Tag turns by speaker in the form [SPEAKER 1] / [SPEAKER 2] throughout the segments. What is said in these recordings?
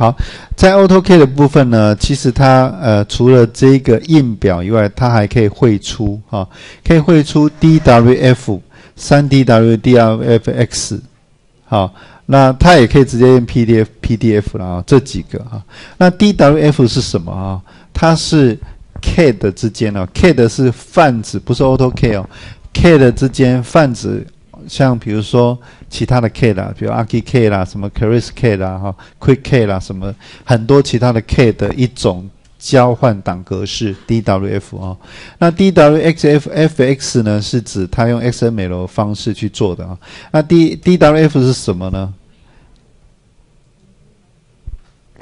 [SPEAKER 1] 好，在 AutoCAD 的部分呢，其实它呃除了这个印表以外，它还可以绘出哈，可以绘出 DWF、3DW、DWFX，好，那它也可以直接用 PDF、PDF 了啊，这几个哈。那 DWF 是什么啊？它是 CAD 之间哦，CAD 是泛指，不是 AutoCAD 哦，CAD 之间泛指。像比如说其他的 K 啦，比如 Archi K 啦，什么 Caris K 啦，哈，Quick K 啦，什么很多其他的 K 的一种交换档格式 DWF 啊。那 DWXFFX 呢，是指它用 XML 方式去做的啊。那 D DWF 是什么呢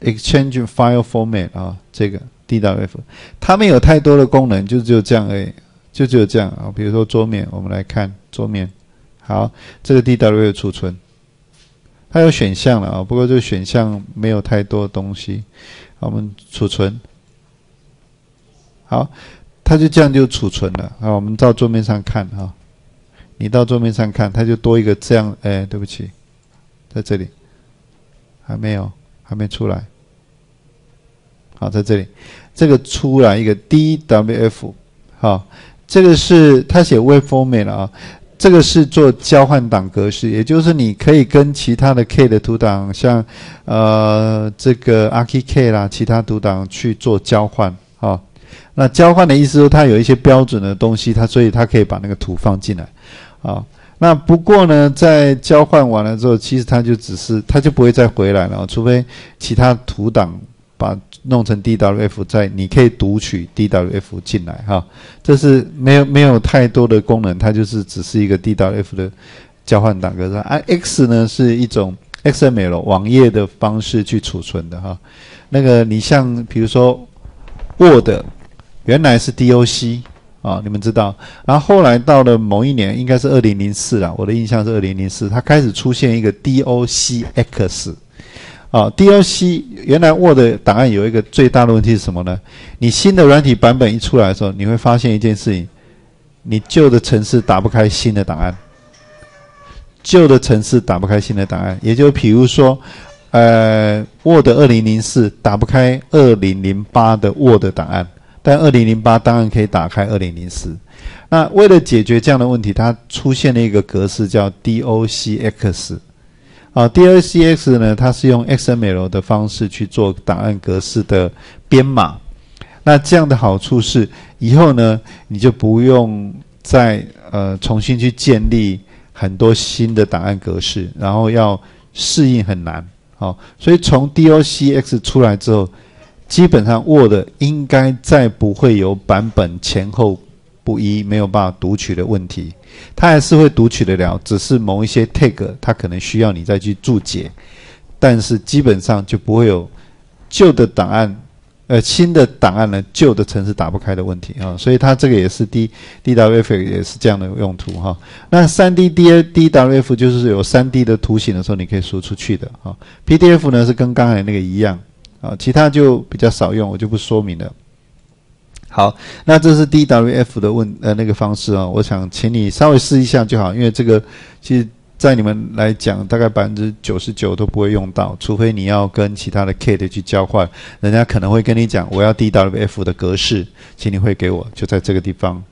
[SPEAKER 1] ？Exchange File Format 啊，这个 DWF 它没有太多的功能，就只有这样而已，就只有这样啊。比如说桌面，我们来看桌面。好，这个 DW 储存，它有选项了啊，不过这个选项没有太多东西。我们储存，好，它就这样就储存了啊。我们到桌面上看啊，你到桌面上看，它就多一个这样，哎，对不起，在这里还没有，还没出来。好，在这里，这个出来一个 DWF，好，这个是它写 Web Format 了啊。这个是做交换档格式，也就是你可以跟其他的 K 的图档，像呃这个 ArchiK 啦，其他图档去做交换啊。那交换的意思说，它有一些标准的东西，它所以它可以把那个图放进来啊。那不过呢，在交换完了之后，其实它就只是它就不会再回来了，除非其他图档把。弄成 DWF，在你可以读取 DWF 进来哈，这是没有没有太多的功能，它就是只是一个 DWF 的交换档格式。啊，X 呢是一种 XML 网页的方式去储存的哈。那个你像比如说 Word，原来是 DOC 啊，你们知道，然后后来到了某一年，应该是二零零四了，我的印象是二零零四，它开始出现一个 DOCX。啊，DOC 原来 Word 档案有一个最大的问题是什么呢？你新的软体版本一出来的时候，你会发现一件事情：你旧的程式打不开新的档案，旧的程式打不开新的档案。也就比如说，呃，Word 二零零四打不开二零零八的 Word 档案，但二零零八当然可以打开二零零四。那为了解决这样的问题，它出现了一个格式叫 DOCX。啊，DOCX 呢，它是用 XML 的方式去做档案格式的编码。那这样的好处是，以后呢，你就不用再呃重新去建立很多新的档案格式，然后要适应很难。好，所以从 DOCX 出来之后，基本上 Word 应该再不会有版本前后。不一没有办法读取的问题，它还是会读取得了，只是某一些 tag 它可能需要你再去注解，但是基本上就不会有旧的档案，呃新的档案呢旧的程式打不开的问题啊，所以它这个也是 D DWF 也是这样的用途哈。那三 D D DWF 就是有三 D 的图形的时候你可以输出去的啊，PDF 呢是跟刚才那个一样啊，其他就比较少用，我就不说明了。好，那这是 DWF 的问呃那个方式啊，我想请你稍微试一下就好，因为这个其实在你们来讲，大概百分之九十九都不会用到，除非你要跟其他的 CAD 去交换，人家可能会跟你讲我要 DWF 的格式，请你会给我，就在这个地方。